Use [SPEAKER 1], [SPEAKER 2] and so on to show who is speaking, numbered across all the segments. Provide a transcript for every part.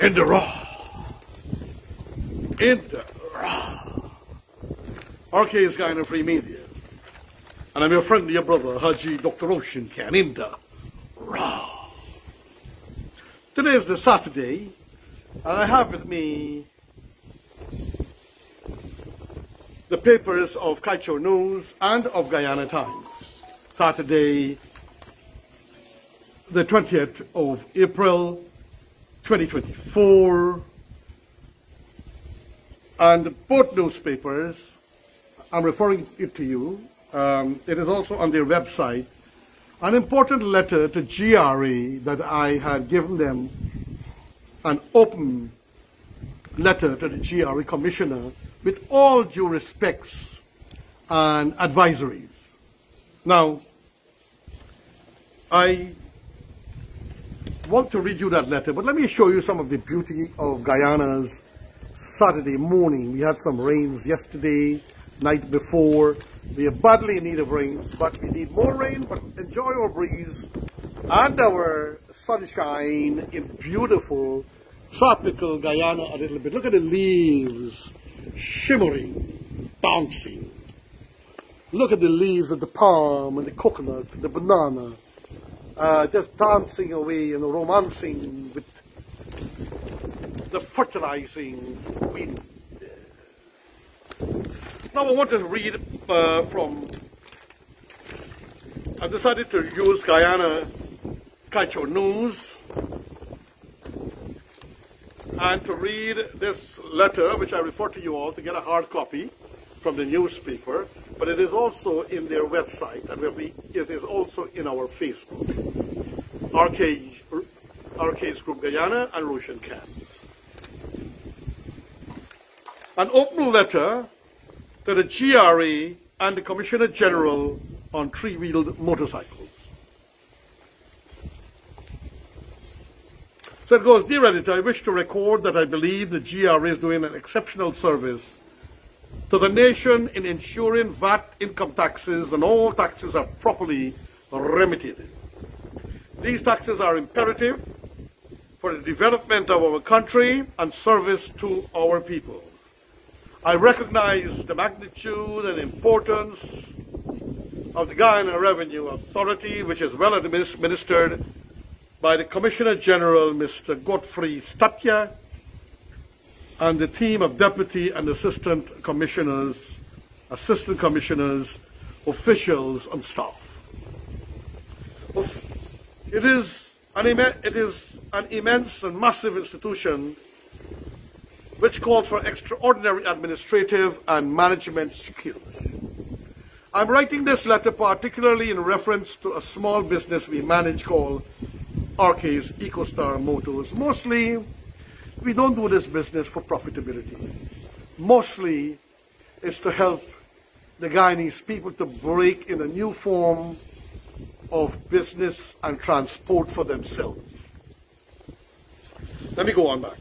[SPEAKER 1] in the raw. In the raw. RK is Guyana Free Media. And I'm your friend, your brother, Haji Dr. Roshan Khan, in the. Today is the Saturday, and I have with me the papers of Kaieteur News and of Guyana Times. Saturday, the 20th of April, 2024. And both newspapers, I'm referring it to you, um, it is also on their website, an important letter to GRA that I had given them an open letter to the GRA Commissioner with all due respects and advisories. Now, I want to read you that letter, but let me show you some of the beauty of Guyana's Saturday morning. We had some rains yesterday, night before. We are badly in need of rains, but we need more rain, but enjoy our breeze and our sunshine in beautiful tropical Guyana a little bit. Look at the leaves shimmering, bouncing. Look at the leaves of the palm and the coconut, the banana, uh, just dancing away and romancing with the fertilizing wind. Now I want to read uh, from, I've decided to use Guyana Kaieteur News and to read this letter, which I refer to you all to get a hard copy from the newspaper, but it is also in their website, and it is also in our Facebook. Arcade, Arcades Group Guyana and Roshan Khan. An open letter to the GRA and the Commissioner General on three-wheeled motorcycles. So it goes, Dear Editor, I wish to record that I believe the GRA is doing an exceptional service to the nation in ensuring VAT income taxes and all taxes are properly remitted. These taxes are imperative for the development of our country and service to our people. I recognize the magnitude and importance of the Guyana Revenue Authority, which is well administered by the Commissioner General, Mr. Godfrey Statia, and the team of deputy and assistant commissioners, assistant commissioners, officials, and staff. It is an, it is an immense and massive institution which calls for extraordinary administrative and management skills. I'm writing this letter particularly in reference to a small business we manage called RK's EcoStar Motors. Mostly, we don't do this business for profitability. Mostly, it's to help the Guyanese people to break in a new form of business and transport for themselves. Let me go on back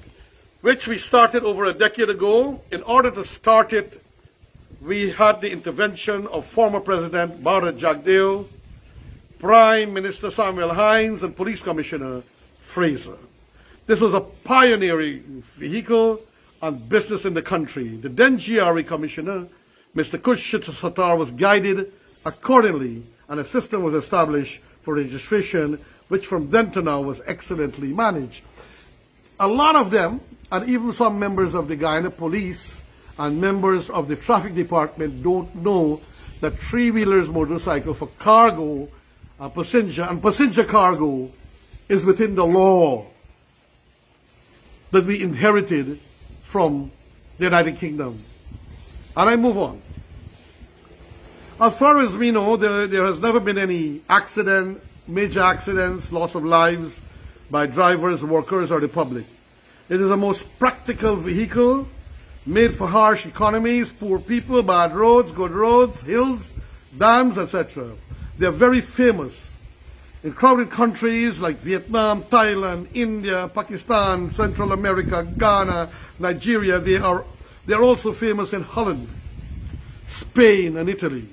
[SPEAKER 1] which we started over a decade ago. In order to start it, we had the intervention of former President Bharat Jagdeo, Prime Minister Samuel Hinds, and Police Commissioner Fraser. This was a pioneering vehicle on business in the country. The then GRA Commissioner, Mr. Khurshid Sattaur, was guided accordingly, and a system was established for registration, which from then to now was excellently managed. A lot of them and even some members of the Guyana police and members of the traffic department don't know that three-wheelers motorcycle for cargo and passenger and passenger cargo is within the law that we inherited from the United Kingdom. And I move on. As far as we know, there, there has never been any accident, major accidents, loss of lives by drivers, workers, or the public. It is a most practical vehicle made for harsh economies, poor people, bad roads, good roads, hills, dams, etc. They are very famous in crowded countries like Vietnam, Thailand, India, Pakistan, Central America, Ghana, Nigeria. They are, they are also famous in Holland, Spain, and Italy.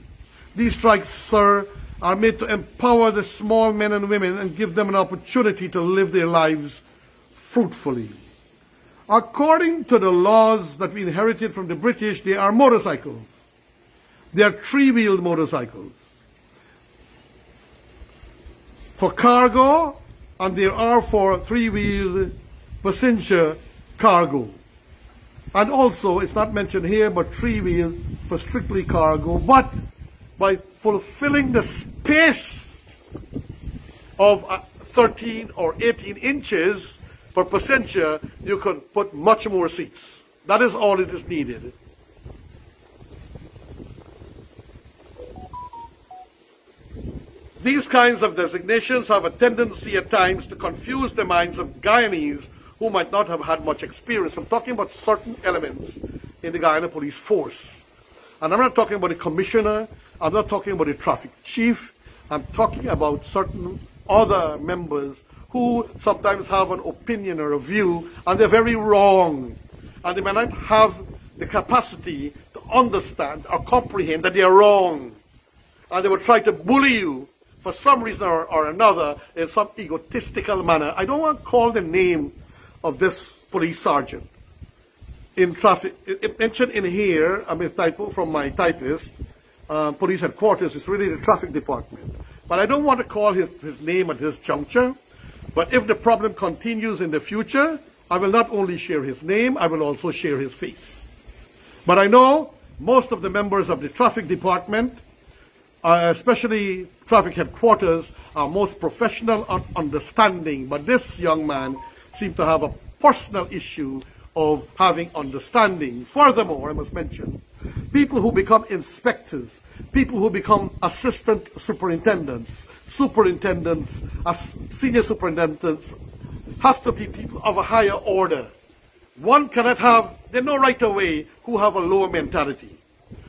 [SPEAKER 1] These strikes, sir, are made to empower the small men and women and give them an opportunity to live their lives fruitfully. According to the laws that we inherited from the British, they are motorcycles. They are three-wheeled motorcycles. For cargo, and there are for three-wheel passenger cargo. And also, it's not mentioned here, but three-wheel for strictly cargo, but by fulfilling the space of uh, 13 or 18 inches per passenger, you can put much more seats. That is all it is needed. These kinds of designations have a tendency at times to confuse the minds of Guyanese who might not have had much experience. I'm talking about certain elements in the Guyana police force. And I'm not talking about the commissioner, I'm not talking about the traffic chief, I'm talking about certain other members who sometimes have an opinion or a view, and they're very wrong. And they may not have the capacity to understand or comprehend that they are wrong. And they will try to bully you for some reason or, or another in some egotistical manner. I don't want to call the name of this police sergeant in traffic. It, it mentioned in here, I mean, typo from my typist, uh, police headquarters, it's really the traffic department. But I don't want to call his, his name at this juncture. But if the problem continues in the future, I will not only share his name, I will also share his face. But I know most of the members of the traffic department, uh, especially traffic headquarters, are most professional and understanding. But this young man seemed to have a personal issue of having understanding. Furthermore, I must mention, people who become inspectors, people who become assistant superintendents, superintendents, senior superintendents, have to be people of a higher order. One cannot have, they know right away who have a lower mentality,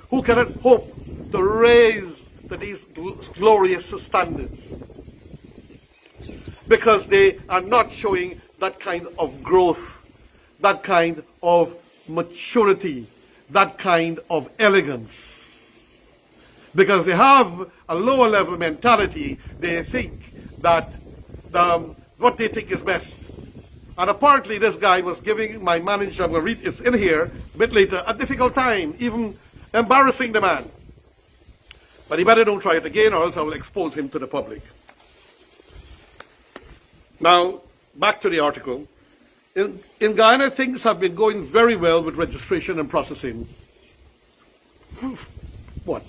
[SPEAKER 1] who cannot hope to raise to these glorious standards because they are not showing that kind of growth, that kind of maturity, that kind of elegance. Because they have a lower level mentality, they think that um, what they think is best. And apparently this guy was giving my manager, I'm going to read it's in here a bit later, a difficult time, even embarrassing the man. But he better don't try it again or else I will expose him to the public. Now, back to the article. In, in Guyana, things have been going very well with registration and processing. What?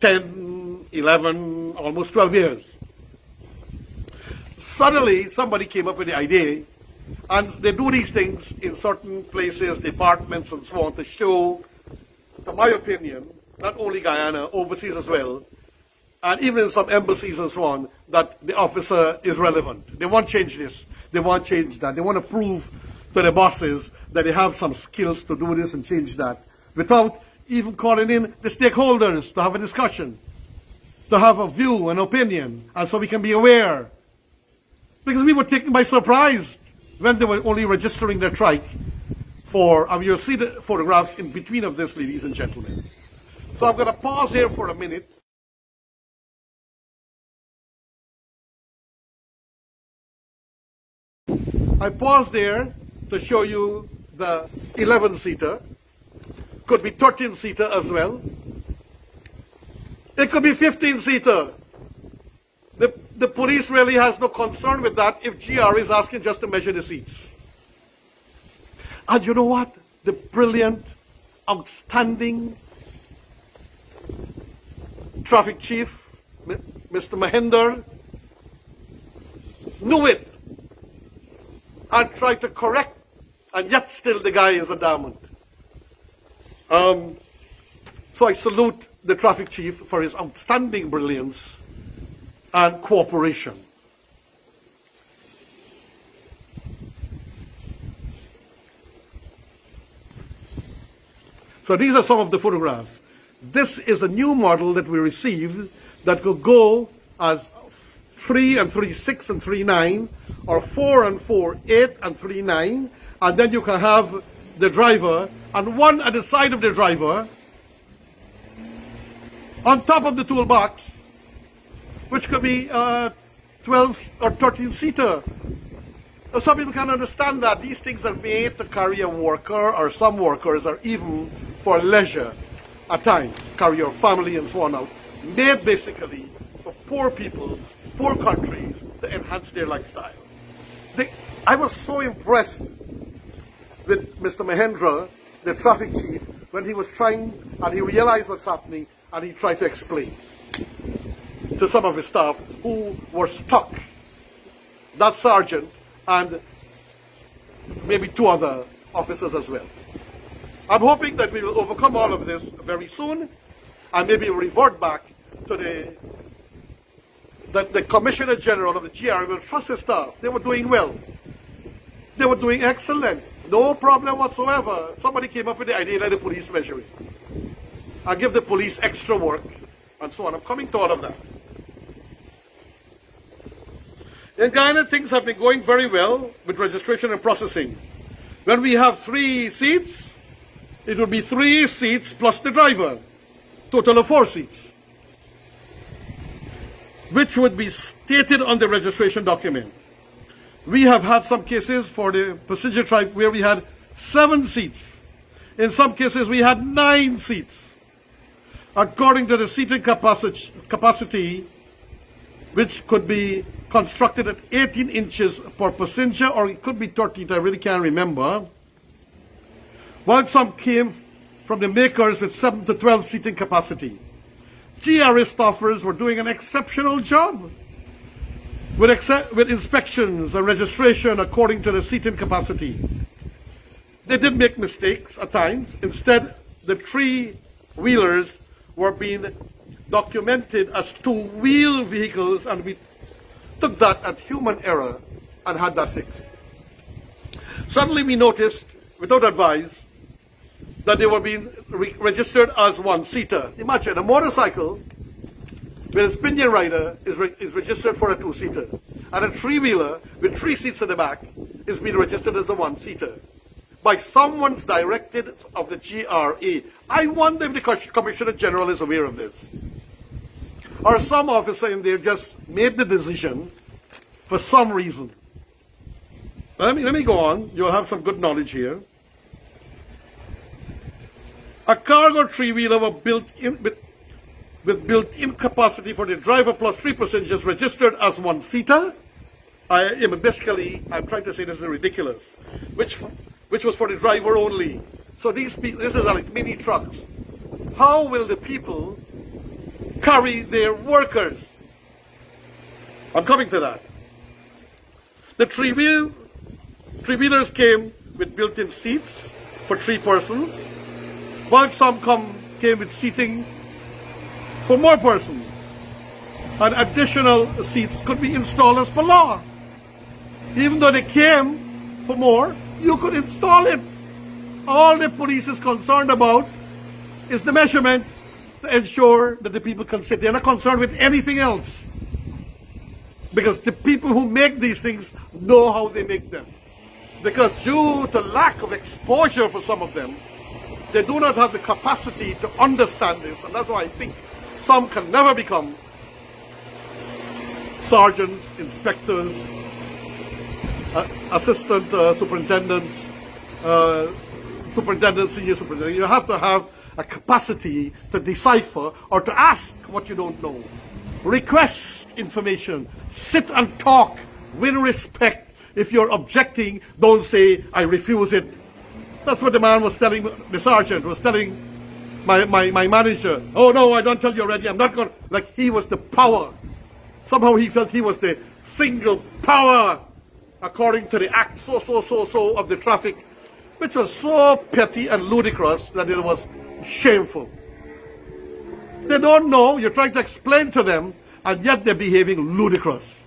[SPEAKER 1] 10, 11, almost 12 years. Suddenly, somebody came up with the idea, and they do these things in certain places, departments, and so on, to show, to my opinion, not only Guyana, overseas as well, and even in some embassies and so on, that the officer is relevant. They want to change this. They want to change that. They want to prove to the bosses that they have some skills to do this and change that without even calling in the stakeholders to have a discussion, to have a view, an opinion, and so we can be aware. Because we were taken by surprise when they were only registering their trike for, and you'll see the photographs in between of this, ladies and gentlemen. So I'm going to pause here for a minute I paused there to show you the 11-seater. Could be 13-seater as well. It could be 15-seater. The, the police really has no concern with that if GR is asking just to measure the seats. And you know what? The brilliant, outstanding traffic chief, Mr. Mahendra, knew it and tried to correct, and yet still the guy is a diamond. Um, so I salute the traffic chief for his outstanding brilliance and cooperation. So these are some of the photographs. This is a new model that we received that will go as 3 and 3, 6 and 3, 9, or 4 and 4, 8 and 3, 9, and then you can have the driver, and one at the side of the driver, on top of the toolbox, which could be a 12 or 13 seater. Now, some people can understand that these things are made to carry a worker, or some workers or even for leisure at times, carry your family and so on out. Made basically for poor people, poor countries to enhance their lifestyle. I was so impressed with Mr. Mahendra, the traffic chief, when he was trying and he realized what's happening and he tried to explain to some of his staff who were stuck. That sergeant and maybe two other officers as well. I'm hoping that we will overcome all of this very soon and maybe revert back to the that the Commissioner General of the GR will trust his staff. They were doing well. They were doing excellent. No problem whatsoever. Somebody came up with the idea that the police measure it. I give the police extra work and so on. I'm coming to all of that. In Guyana, things have been going very well with registration and processing. When we have three seats, it would be three seats plus the driver, total of four seats, which would be stated on the registration document. We have had some cases for the passenger trike where we had seven seats. In some cases, we had nine seats. According to the seating capacity, capacity which could be constructed at 18 inches per passenger, or it could be 13, I really can't remember. While some came from the makers with 7 to 12 seating capacity. GRA staffers were doing an exceptional job with, with inspections and registration according to the seating capacity. They did make mistakes at times. Instead, the three wheelers were being documented as two-wheel vehicles and we took that at human error and had that fixed. Suddenly we noticed, without advice, that they were being re registered as one-seater. Imagine a motorcycle with a pinion rider is, re is registered for a two-seater. And a three-wheeler with three seats in the back is being registered as a one-seater. By someone's directed of the GRA. I wonder if the Commissioner General is aware of this or some officer in there just made the decision for some reason. Let me, let me go on. You'll have some good knowledge here. A cargo three-wheeler was built in with, with built-in capacity for the driver plus three passengers registered as one-seater. I am basically, I'm trying to say this is ridiculous, which, which was for the driver only. So these people, this is like mini trucks. How will the people carry their workers. I'm coming to that. The three-wheel, three-wheelers came with built-in seats for three persons, while some come came with seating for more persons. And additional seats could be installed as per law. Even though they came for more, you could install it. All the police is concerned about is the measurement to ensure that the people can sit. They're not concerned with anything else. Because the people who make these things know how they make them. Because due to lack of exposure for some of them, they do not have the capacity to understand this. And that's why I think some can never become sergeants, inspectors, uh, assistant uh, superintendents, uh, superintendents, senior superintendents. You have to have a capacity to decipher or to ask what you don't know. Request information. Sit and talk with respect. If you're objecting, don't say, I refuse it. That's what the man was telling, the sergeant was telling my, my, my manager. Oh no, I don't tell you already, I'm not going like he was the power. Somehow he felt he was the single power according to the act so, so, so, so of the traffic, which was so petty and ludicrous that it was shameful. They don't know, you're trying to explain to them, and yet they're behaving ludicrous.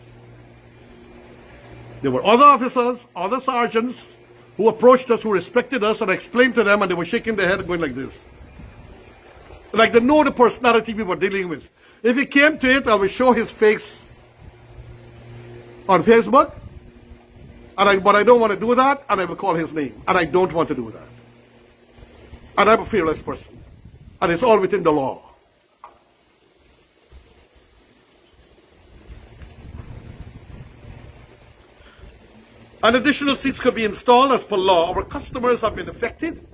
[SPEAKER 1] There were other officers, other sergeants, who approached us, who respected us, and I explained to them, and they were shaking their head going like this. Like they know the personality we were dealing with. If he came to it, I will show his face on Facebook, and I, but I don't want to do that, and I will call his name, and I don't want to do that. And I'm a fearless person. And it's all within the law. And additional seats could be installed as per law. Our customers have been affected.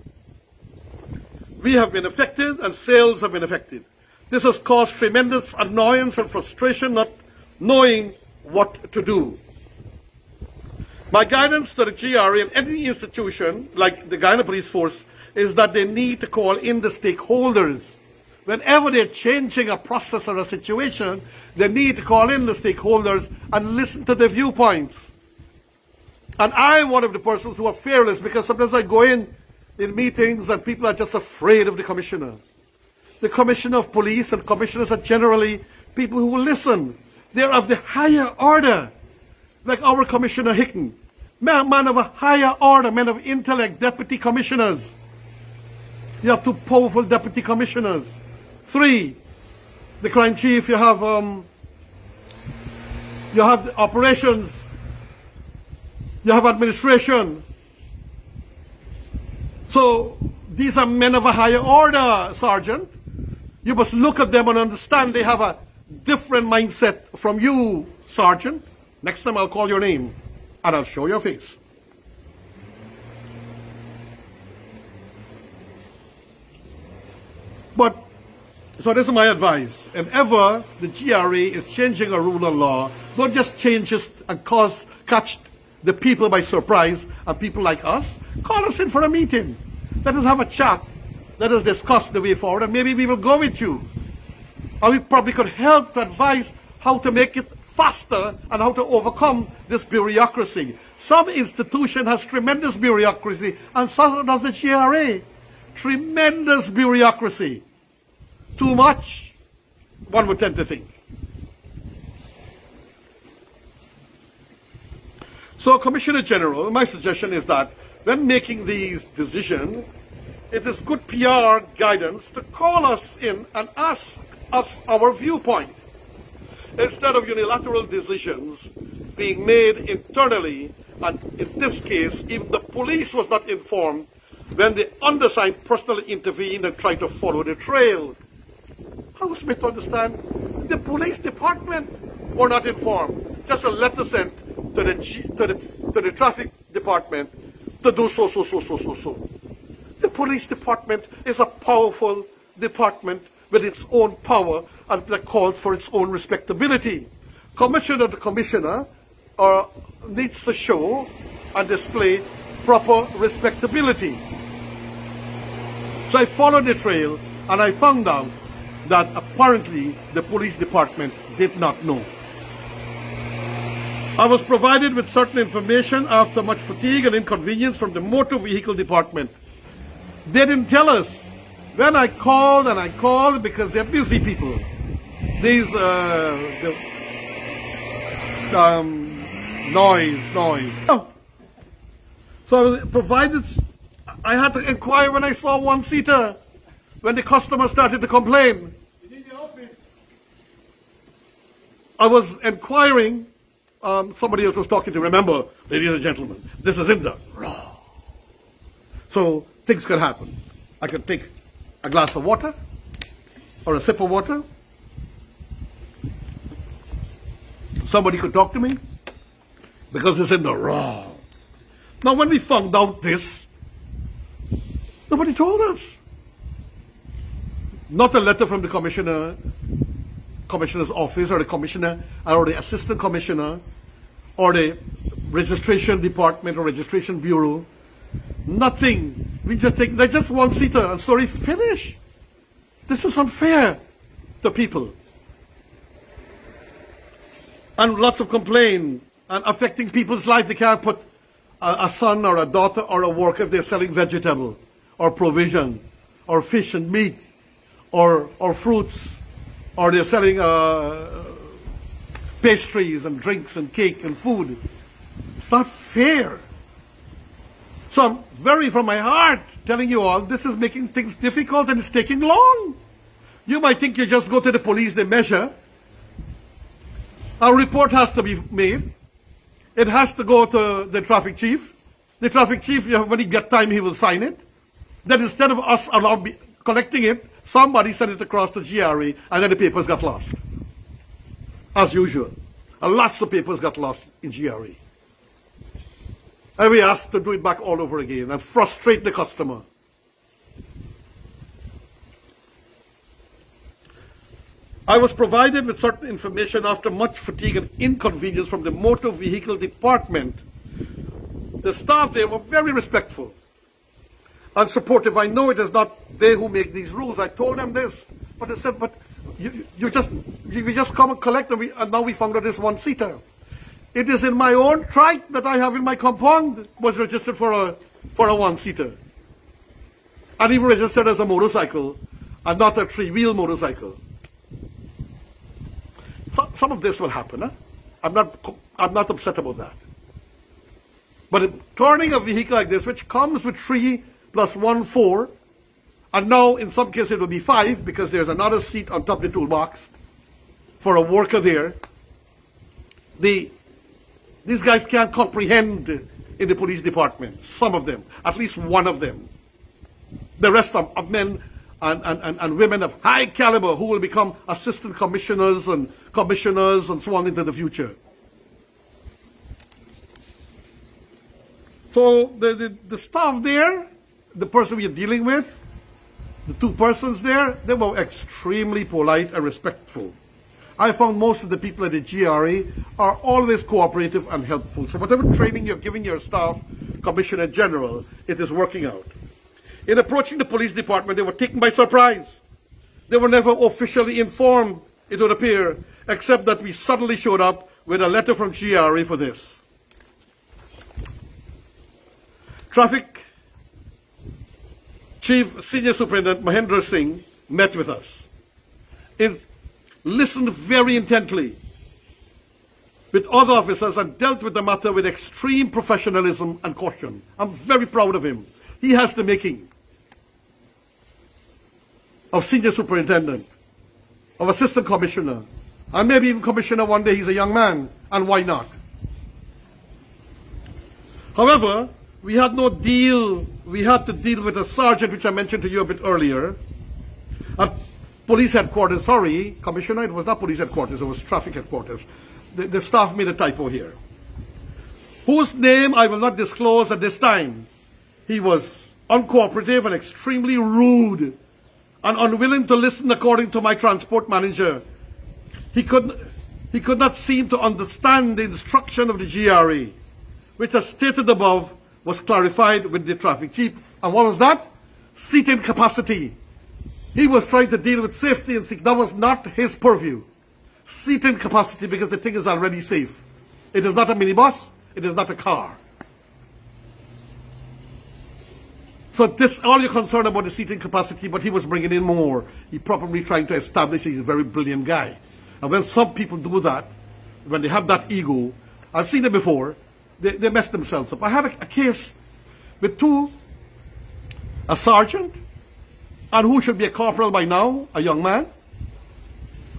[SPEAKER 1] We have been affected and sales have been affected. This has caused tremendous annoyance and frustration not knowing what to do. My guidance to the GRA and any institution like the Guyana Police Force is that they need to call in the stakeholders. Whenever they're changing a process or a situation, they need to call in the stakeholders and listen to their viewpoints. And I'm one of the persons who are fearless because sometimes I go in in meetings and people are just afraid of the commissioner. The commissioner of police and commissioners are generally people who will listen. They're of the higher order, like our Commissioner Hicken. Man, of a higher order, man of intellect, deputy commissioners. You have two powerful deputy commissioners. Three, the crime chief, you have um, you have operations, you have administration. So these are men of a higher order, Sergeant. You must look at them and understand they have a different mindset from you, Sergeant. Next time I'll call your name and I'll show your face. But, so this is my advice. If ever the GRA is changing a rule of law, don't just change it and cause, catch the people by surprise and people like us. Call us in for a meeting. Let us have a chat. Let us discuss the way forward and maybe we will go with you. And we probably could help to advise how to make it faster and how to overcome this bureaucracy. Some institution has tremendous bureaucracy and so does the GRA. Tremendous bureaucracy. Too much, one would tend to think. So, Commissioner General, my suggestion is that when making these decisions, it is good PR guidance to call us in and ask us our viewpoint instead of unilateral decisions being made internally and in this case even the police was not informed when the undersigned personally intervened and tried to follow the trail. How was meant to understand? The police department were not informed. Just a letter sent to the, to the, to the traffic department to do so, so, so, so, so, so. The police department is a powerful department with its own power and that calls for its own respectability. Commissioner the commissioner uh, needs to show and display proper respectability. So I followed the trail and I found out that apparently the police department did not know. I was provided with certain information after much fatigue and inconvenience from the motor vehicle department. They didn't tell us. Then I called and I called because they're busy people. These, uh, the, um, noise, noise. Oh. So I was provided, I had to inquire when I saw one seater, when the customer started to complain. I was inquiring, um, somebody else was talking to, remember, ladies and gentlemen, this is in the raw. So things could happen. I could take a glass of water or a sip of water. Somebody could talk to me because it's in the raw. Now, when we found out this, nobody told us. Not a letter from the commissioner, commissioner's office or the commissioner or the assistant commissioner or the registration department or registration bureau Nothing. We just take, they just one seater and story finish. This is unfair to people. And lots of complaint and affecting people's life. They can't put a, a son or a daughter or a worker if they're selling vegetable or provision or fish and meat or, or fruits or they're selling uh, pastries and drinks and cake and food. It's not fair. So I'm very from my heart telling you all, this is making things difficult and it's taking long. You might think you just go to the police, they measure. A report has to be made. It has to go to the traffic chief. The traffic chief, when he get time, he will sign it. Then instead of us collecting it, somebody sent it across to GRA and then the papers got lost. As usual. And lots of papers got lost in GRE. And we asked to do it back all over again and frustrate the customer. I was provided with certain information after much fatigue and inconvenience from the motor vehicle department. The staff there were very respectful and supportive. I know it is not they who make these rules. I told them this, but they said, but you, you just you just come and collect and, we, and now we found out it's one seater. It is in my own trike that I have in my compound was registered for a for a one seater. And even registered as a motorcycle and not a three wheel motorcycle. So, some of this will happen. Huh? I'm not I'm not upset about that. But turning a vehicle like this, which comes with three plus one four, and now in some cases it will be five because there's another seat on top of the toolbox for a worker there. The, these guys can't comprehend in the police department, some of them, at least one of them. The rest of, of men and, and, and, women of high caliber who will become assistant commissioners and commissioners and so on into the future. So the, the, the staff there, the person we are dealing with, the two persons there, they were extremely polite and respectful. I found most of the people at the GRA are always cooperative and helpful. So whatever training you're giving your staff, Commissioner General, it is working out. In approaching the police department, they were taken by surprise. They were never officially informed, it would appear, except that we suddenly showed up with a letter from GRA for this. Traffic Chief Senior Superintendent Mahendra Singh met with us. He listened very intently with other officers and dealt with the matter with extreme professionalism and caution. I'm very proud of him. He has the making of senior superintendent, of assistant commissioner, and maybe even commissioner one day. He's a young man, and why not? However, we had no deal. We had to deal with a sergeant, which I mentioned to you a bit earlier, at police headquarters. Sorry, Commissioner, it was not police headquarters, it was traffic headquarters. The, the staff made a typo here. Whose name I will not disclose at this time. He was uncooperative and extremely rude and unwilling to listen according to my transport manager. He could, he could not seem to understand the instruction of the GRA, which as stated above was clarified with the traffic chief. And what was that? Seating capacity. He was trying to deal with safety and that was not his purview. Seating capacity because the thing is already safe. It is not a minibus. It is not a car. So this, all you're concerned about the seating capacity, but he was bringing in more. He probably trying to establish he's a very brilliant guy. And when some people do that, when they have that ego, I've seen it before, they, they messed themselves up. I had a, a case with two, a sergeant, and who should be a corporal by now, a young man.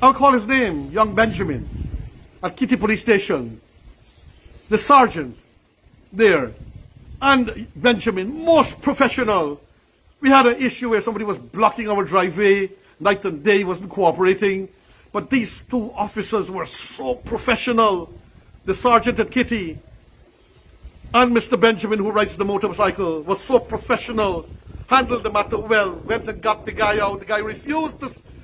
[SPEAKER 1] I'll call his name, young Benjamin, at Kitty Police Station. The sergeant there, and Benjamin, most professional. We had an issue where somebody was blocking our driveway, night and day, wasn't cooperating. But these two officers were so professional. The sergeant at Kitty and Mr. Benjamin, who rides the motorcycle, was so professional, handled the matter well, went and got the guy out. The guy refused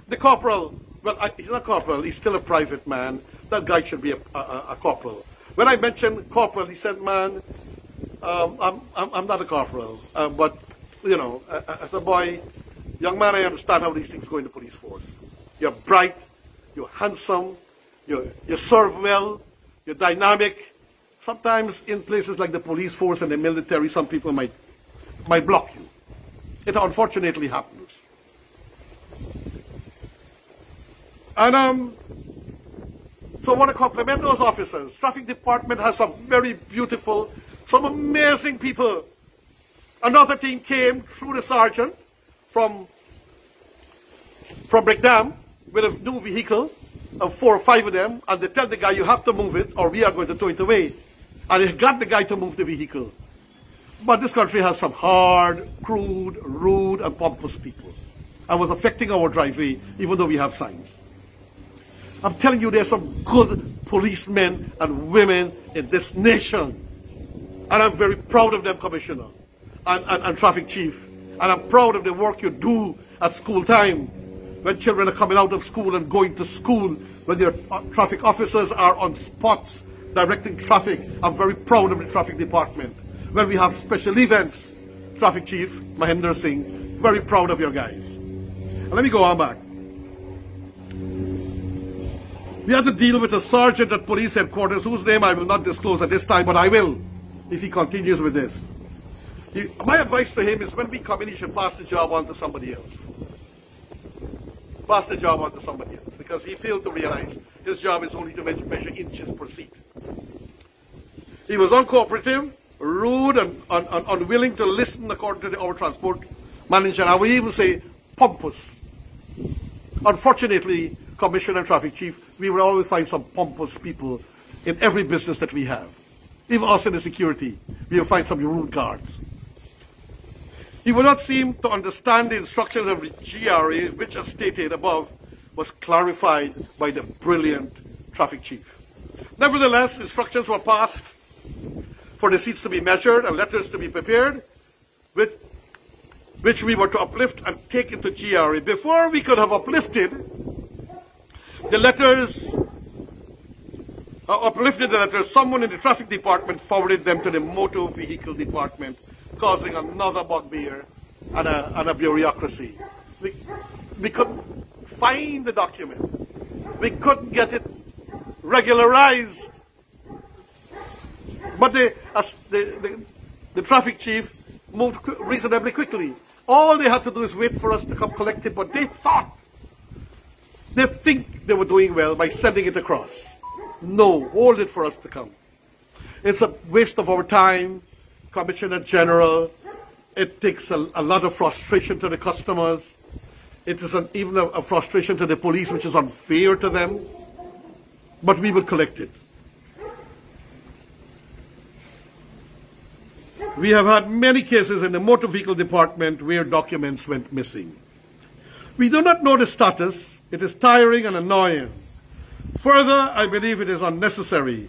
[SPEAKER 1] the corporal. Well, I, he's not corporal, he's still a private man. That guy should be a, a, a corporal. When I mentioned corporal, he said, man, um, I'm, I'm, I'm, not a corporal. Um, but, you know, as a boy, young man, I understand how these things go in the police force. You're bright, you're handsome, you you serve well, you're dynamic, Sometimes in places like the police force and the military, some people might, might block you. It unfortunately happens. And um, so I want to compliment those officers. Traffic department has some very beautiful, some amazing people. Another team came through the sergeant from, from Brickdam with a new vehicle, and four or five of them, and they tell the guy, you have to move it or we are going to throw it away and he got the guy to move the vehicle. But this country has some hard, crude, rude, and pompous people. And was affecting our driveway, even though we have signs. I'm telling you, there's some good policemen and women in this nation. And I'm very proud of them, Commissioner and, and, and Traffic Chief. And I'm proud of the work you do at school time when children are coming out of school and going to school, when your uh, traffic officers are on spots directing traffic. I'm very proud of the traffic department. When we have special events, Traffic Chief Mahendra Singh, very proud of your guys. Let me go on back. We had to deal with a sergeant at police headquarters whose name I will not disclose at this time, but I will if he continues with this. He, my advice to him is when we come in, he should pass the job on to somebody else. Pass the job on to somebody else because he failed to realize his job is only to measure inches per seat. He was uncooperative, rude, and un, un, unwilling to listen according to the our transport manager. I would even say pompous. Unfortunately, Commissioner and Traffic Chief, we will always find some pompous people in every business that we have. Even us in the security, we will find some rude guards. He would not seem to understand the instructions of the GRA, which, as stated above, was clarified by the brilliant traffic chief. Nevertheless, instructions were passed for the seats to be measured and letters to be prepared, with, which we were to uplift and take into GRA. Before we could have uplifted the letters, uh, uplifted the letters, someone in the traffic department forwarded them to the motor vehicle department causing another bugbear and a, and a bureaucracy. We, we couldn't find the document. We couldn't get it regularized. But the, the, the, traffic chief moved reasonably quickly. All they had to do is wait for us to come collect it, but they thought, they think they were doing well by sending it across. No, hold it for us to come. It's a waste of our time, Commissioner General. It takes a, a lot of frustration to the customers. It is an, even a, a frustration to the police, which is unfair to them. But we will collect it. We have had many cases in the motor vehicle department where documents went missing. We do not know the status. It is tiring and annoying. Further, I believe it is unnecessary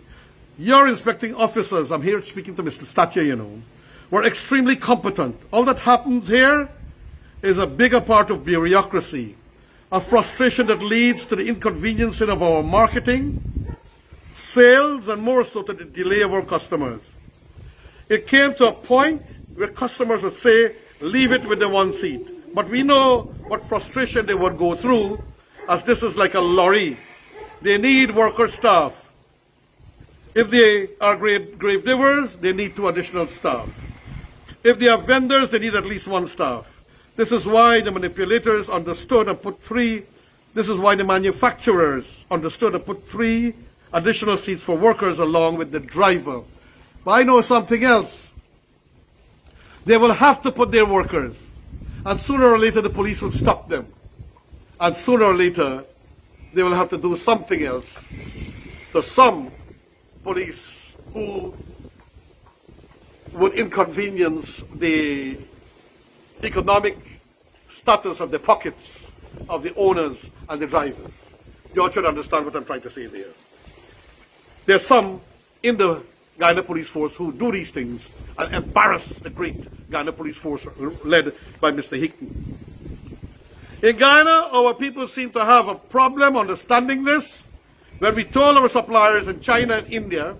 [SPEAKER 1] your inspecting officers, I'm here speaking to Mr. Statia, you know, were extremely competent. All that happens here is a bigger part of bureaucracy, a frustration that leads to the inconveniencing of our marketing, sales, and more so to the delay of our customers. It came to a point where customers would say, leave it with the one seat. But we know what frustration they would go through as this is like a lorry. They need worker staff. If they are grave, grave diggers, they need two additional staff. If they are vendors, they need at least one staff. This is why the manipulators understood and put three, this is why the manufacturers understood and put three additional seats for workers along with the driver. But I know something else. They will have to put their workers. And sooner or later the police will stop them. And sooner or later they will have to do something else. So some police who would inconvenience the economic status of the pockets of the owners and the drivers. You all should understand what I'm trying to say there. There are some in the Guyana Police Force who do these things and embarrass the great Guyana Police Force led by Mr. Hicken. In Guyana, our people seem to have a problem understanding this when we told our suppliers in China and India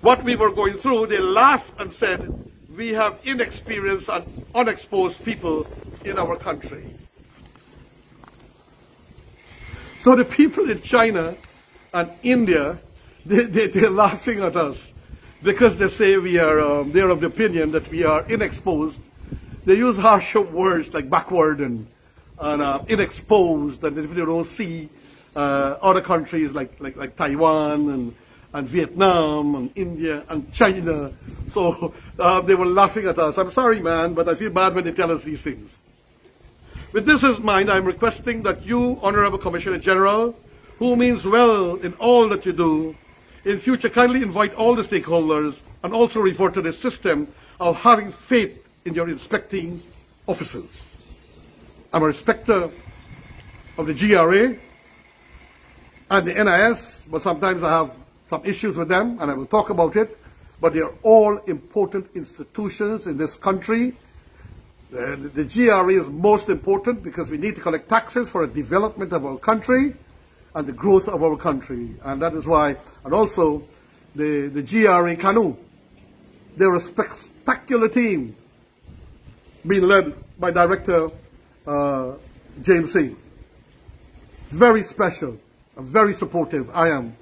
[SPEAKER 1] what we were going through, they laughed and said, we have inexperienced and unexposed people in our country. So the people in China and India, they, they, they're laughing at us because they say we are, um, they're of the opinion that we are inexposed. They use harsher words like backward and, and uh, inexposed, and if they don't see uh, other countries like, like, like Taiwan and, and Vietnam and India and China. So uh, they were laughing at us. I'm sorry, man, but I feel bad when they tell us these things. With this in mind, I'm requesting that you, Honorable Commissioner General, who means well in all that you do, in future kindly invite all the stakeholders and also refer to the system of having faith in your inspecting officers. I'm a respecter of the GRA, and the NIS, but sometimes I have some issues with them, and I will talk about it. but they are all important institutions in this country. The, the, the GRA is most important because we need to collect taxes for the development of our country and the growth of our country. And that is why, and also the, the GRA Canoe, they're a spectacular team being led by Director uh, James C. Very special, very supportive I am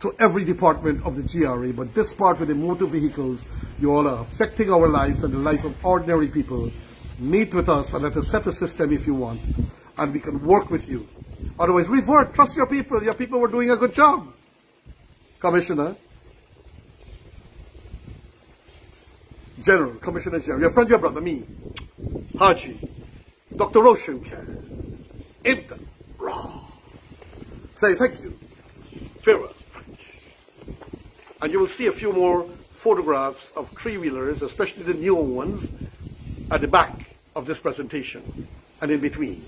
[SPEAKER 1] to every department of the GRA, but this part with the motor vehicles, you all are affecting our lives and the life of ordinary people. Meet with us and let us set a system if you want, and we can work with you. Otherwise, we've. Trust your people. Your people were doing a good job. Commissioner. General, Commissioner General, your friend, your brother, me, Haji, Dr. Roshan Ibn, Raw. Say thank you. Farewell. And you will see a few more photographs of three-wheelers, especially the newer ones, at the back of this presentation and in between.